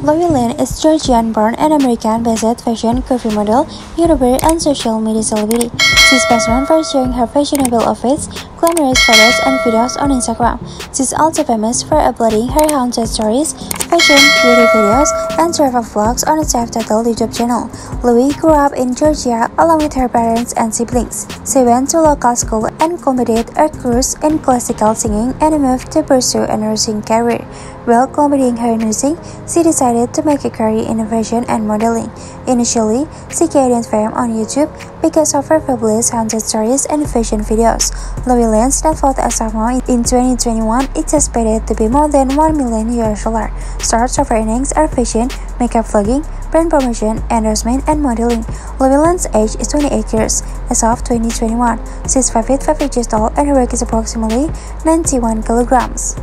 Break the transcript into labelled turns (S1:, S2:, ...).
S1: Loey Lane is Georgian-born and American-based fashion cover model, YouTuber, and social media celebrity. She's best known for sharing her fashionable outfits, glamorous photos, and videos on Instagram. She's also famous for uploading her haunted stories, fashion, beauty videos, and travel vlogs on a self-titled YouTube channel. Loey grew up in Georgia along with her parents and siblings. She went to local school and completed a course in classical singing and moved to pursue a nursing career. While completing her nursing, she decided to make a career in fashion and modeling. Initially, she gained fame on YouTube because of her fabulous haunted stories and fashion videos. Loey Lane's net worth as of now in 2021 is expected to be more than 1 million US dollar. Stars of her earnings are fashion, makeup vlogging, brand promotion, endorsement, and modeling. Loey Lane's age is 28 years as of 2021. She's 5 feet 5 inches tall and her weight is approximately 91 kilograms.